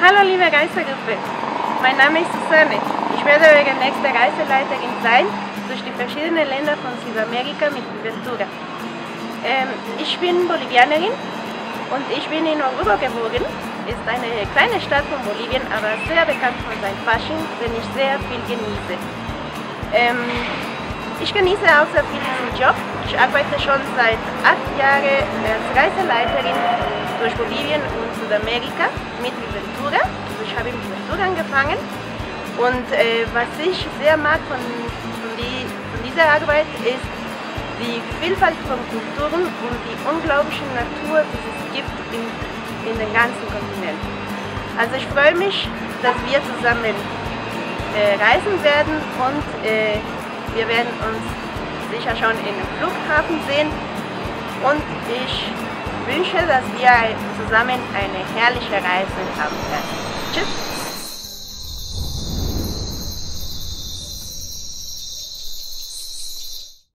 Hallo liebe Geistergruppe, mein Name ist Susanne. Ich werde eure nächste Reiseleiterin sein durch die verschiedenen Länder von Südamerika mit Ventura. Ähm, ich bin Bolivianerin und ich bin in Oruro geboren. Ist eine kleine Stadt von Bolivien, aber sehr bekannt von seinem Fasching, den ich sehr viel genieße. Ähm, ich genieße auch sehr viel diesen Job. Ich arbeite schon seit acht Jahren als Reiseleiterin durch Bolivien und Südamerika mit Ventura. Ich habe mit Ventura angefangen. Und äh, was ich sehr mag von, von, die, von dieser Arbeit ist die Vielfalt von Kulturen und die unglaubliche Natur, die es gibt in, in den ganzen Kontinent. Also ich freue mich, dass wir zusammen äh, reisen werden und äh, wir werden uns sicher schon in dem Flughafen sehen und ich wünsche, dass wir zusammen eine herrliche Reise haben werden. Tschüss!